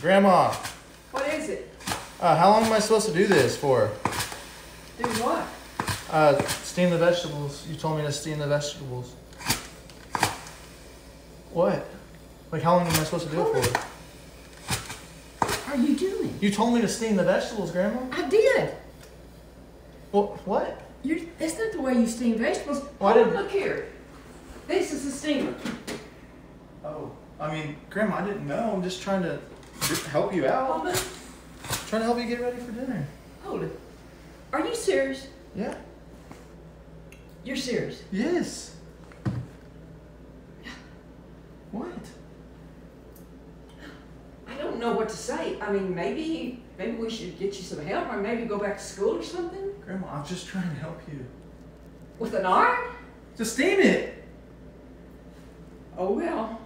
Grandma, What is it? uh, how long am I supposed to do this for? Do what? Uh, steam the vegetables. You told me to steam the vegetables. What? Like, how long am I supposed to do it for? What are you doing? You told me to steam the vegetables, Grandma. I did. Well, what? You're, that's not the way you steam vegetables. Why Hold did- on, look here. This is a steamer. Oh, I mean, Grandma, I didn't know. I'm just trying to help you out. It. Trying to help you get ready for dinner. Hold it. Are you serious? Yeah. You're serious. Yes. What? I don't know what to say. I mean, maybe maybe we should get you some help, or maybe go back to school or something Grandma, I'm just trying to help you. with an iron. Just steam it. Oh well.